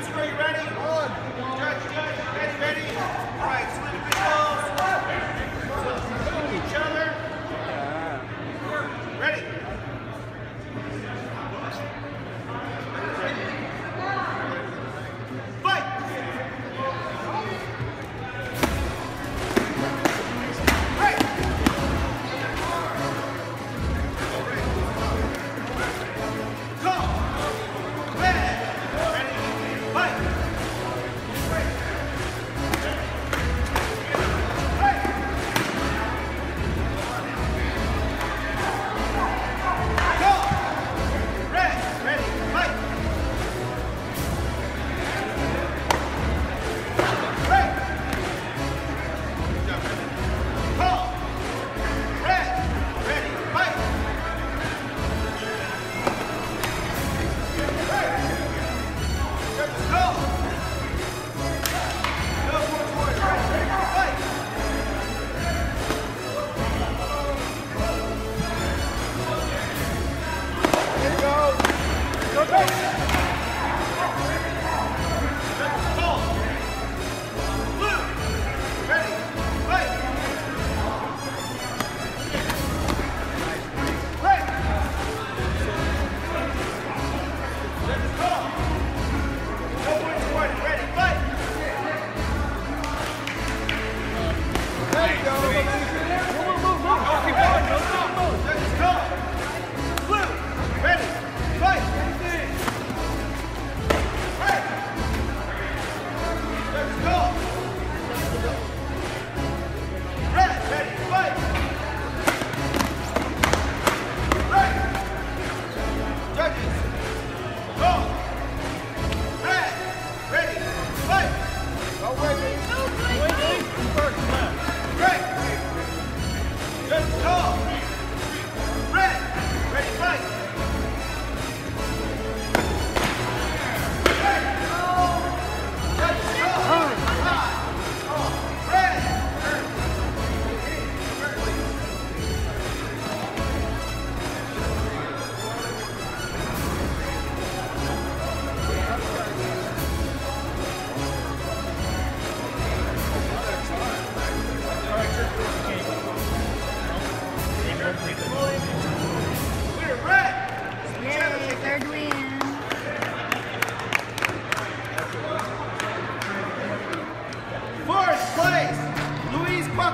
Are you Go, Wiggly. Wiggly. First left. Great! Let's go!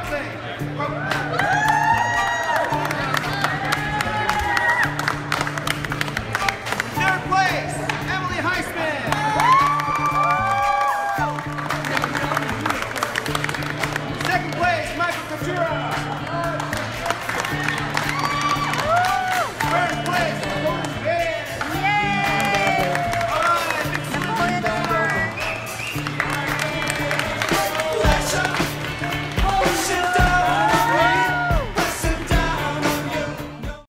Qual